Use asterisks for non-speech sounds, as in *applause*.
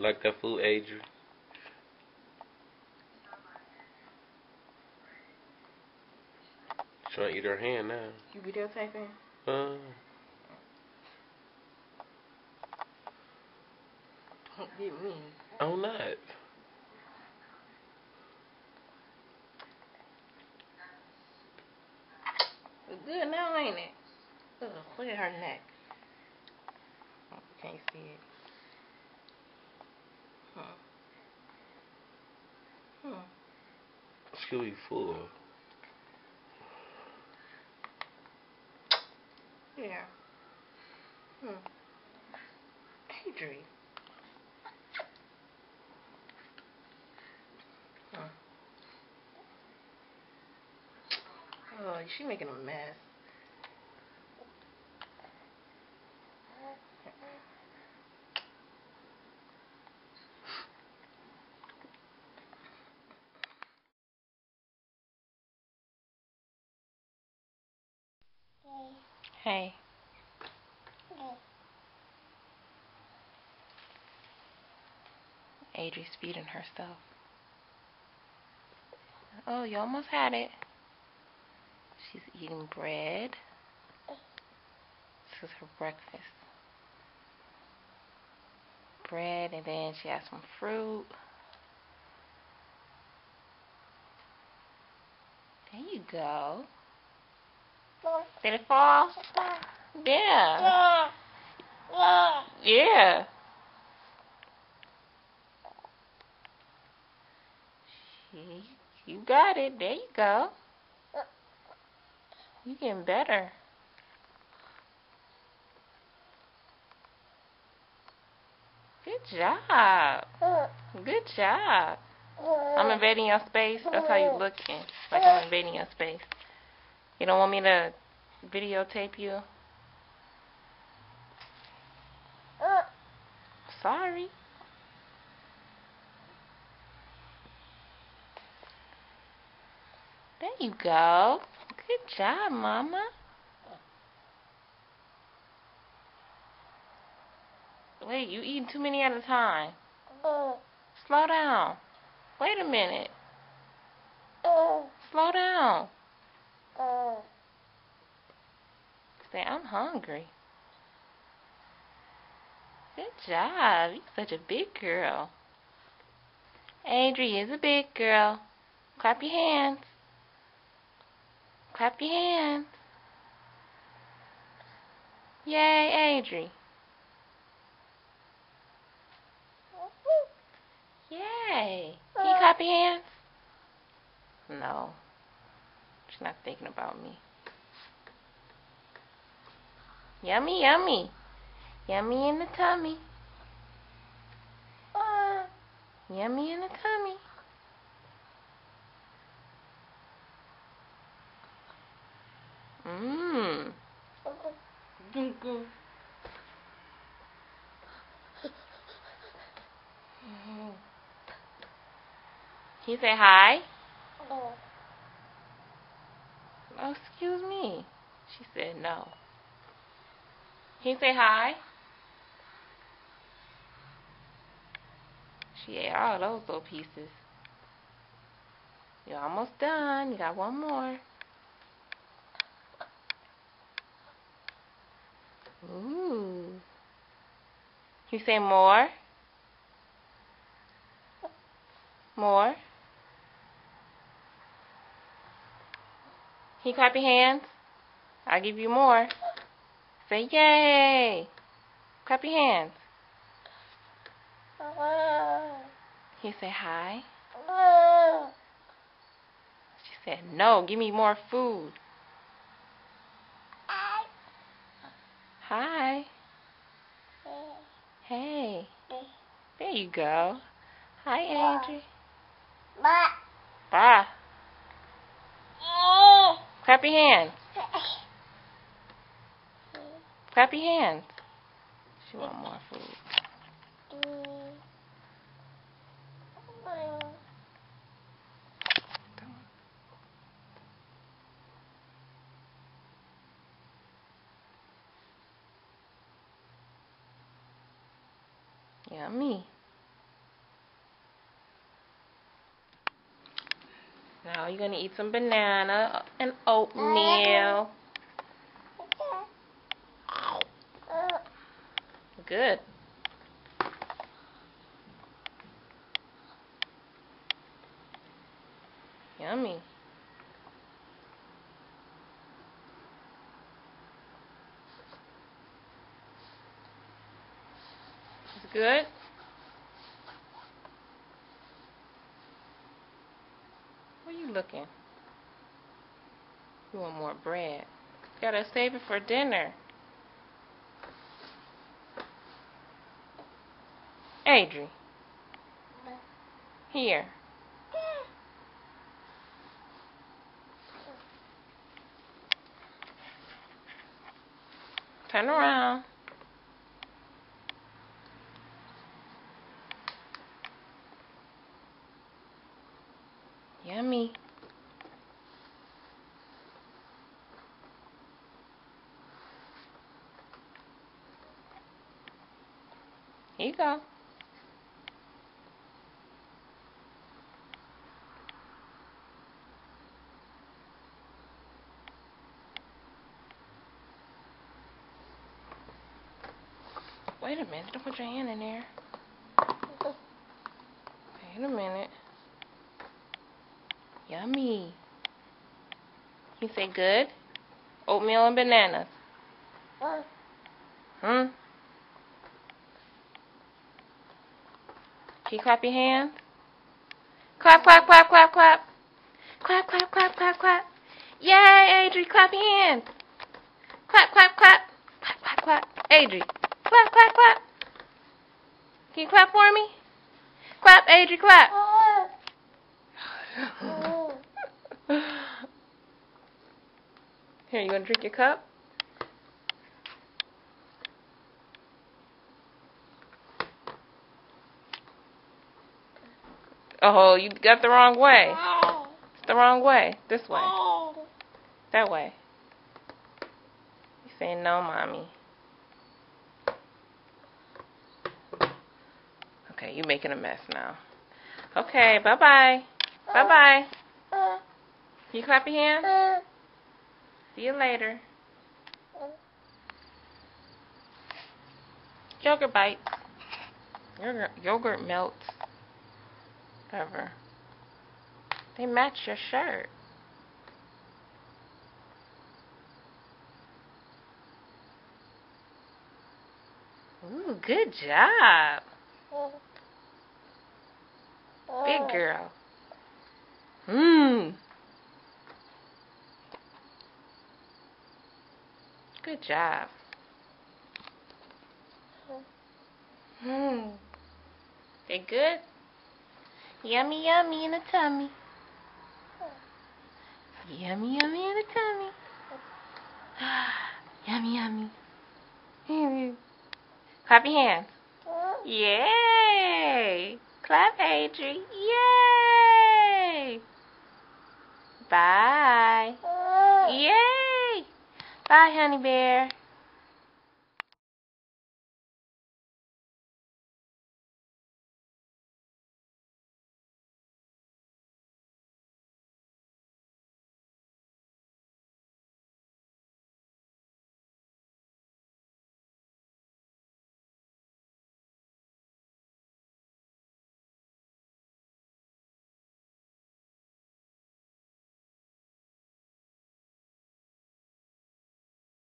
Like that food, Adrian? Trying to eat her hand now. You videotaping? Uh, Don't get me. I'm not. It's good now, ain't it? Ugh, look at her neck. Oh, can't see it. Huh. Hmm. She'll be. Yeah. Hmm. Adri. Huh. Oh, she making a mess. Hey. Adri's feeding herself. Oh, you almost had it. She's eating bread. This is her breakfast. Bread, and then she has some fruit. There you go. Did it fall? Yeah. Yeah. You got it. There you go. You getting better. Good job. Good job. I'm invading your space. That's how you looking. Like I'm invading your space. You don't want me to videotape you? Uh. Sorry. There you go. Good job, Mama. Wait, you eating too many at a time. Uh. Slow down. Wait a minute. Uh. Slow down. Say, I'm hungry. Good job. You're such a big girl. Adri is a big girl. Clap your hands. Clap your hands. Yay, Adri. Yay. Can you uh. clap your hands? No. Not thinking about me. Yummy, yummy. Yummy in the tummy. Ah. Yummy in the tummy. Mmm. Can you say hi? Excuse me. She said no. You say hi? She ate all those little pieces. You're almost done. You got one more. Ooh. You say more? More? Can you clap your hands? I'll give you more. Say yay. Clap your hands. Can you say hi? She said, no, give me more food. Hi. Hey. There you go. Hi, Angie. Bye. Bye. Clap your hands. Clap your hands. She want more food. Yummy. Now you're going to eat some banana and oatmeal. Good. Yummy. Good? You? You want more bread. Gotta save it for dinner. Adri. Here. Turn around. Yummy. Here you go. Wait a minute, don't put your hand in there. Wait a minute. Yummy. You say good? Oatmeal and bananas. Hmm? Can you clap your hands? Clap, clap, clap, clap, clap. Clap, clap, clap, clap, clap. Yay, Adri, clap your hands. Clap, clap, clap. Clap, clap, clap. Adri, clap, clap, clap. Can you clap for me? Clap, Adri, clap. *laughs* Here, you want to drink your cup? Oh, you got the wrong way. It's the wrong way. This way. That way. You saying no, mommy. Okay, you're making a mess now. Okay, bye-bye. Bye-bye. You clap your hands? See you later. Yogurt bites. Yogurt, yogurt melts. Ever. They match your shirt. Ooh, good job. Big girl. Mmm. Good job. Mmm. They good? Yummy, yummy in the tummy. Yummy, yummy in the tummy. *sighs* yummy, yummy. *laughs* Clap your hands. Yay! Clap, Adri. Yay! Bye. Yay! Bye, honey bear.